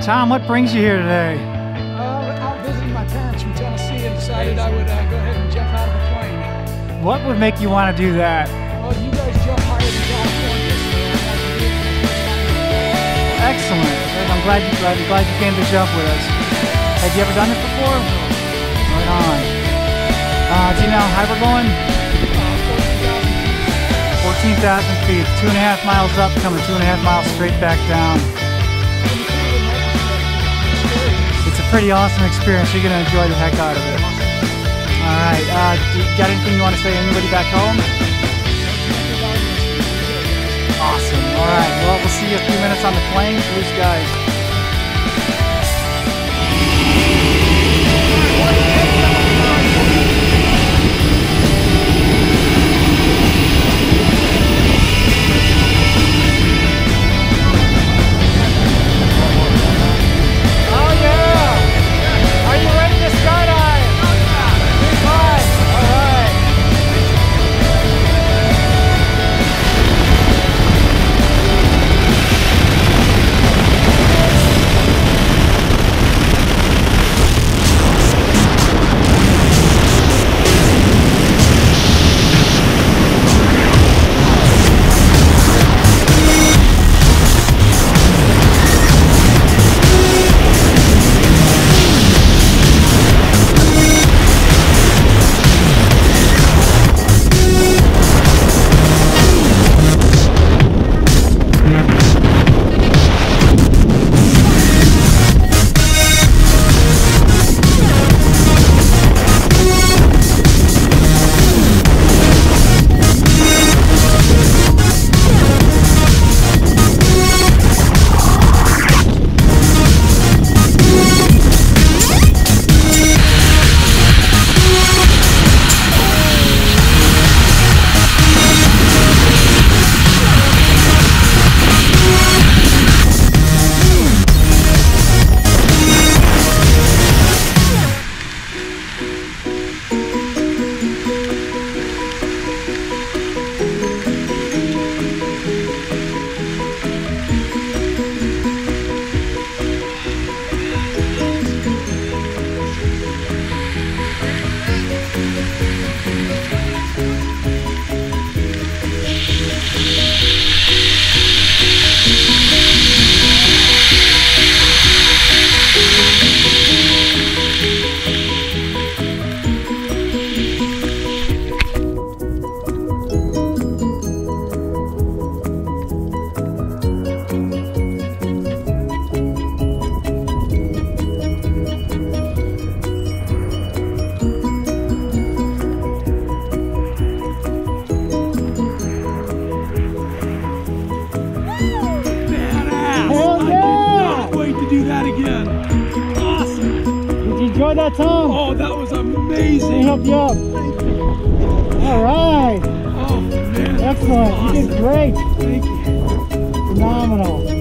Tom, what brings you here today? Uh, out visiting my parents from Tennessee and decided I would uh, go ahead and jump out of a plane. What would make you want to do that? Well, you guys jump higher than California, so I had to do it for the first time. Excellent. I'm glad you glad, glad you came to jump with us. Have you ever done this before? Right on. Uh, do you know how we're going? Uh, 14,000 feet. 14,000 feet, two and a half miles up, coming two and a half miles straight back down. Pretty awesome experience. You're going to enjoy the heck out of it. All right. Uh, you got anything you want to say to anybody back home? Awesome. All right. Well, we'll see you a few minutes on the plane. Blue skies. That, Tom? Oh, that was Let me amazing. help you up. All right. Oh man, Excellent. You did great. Thank you. Phenomenal.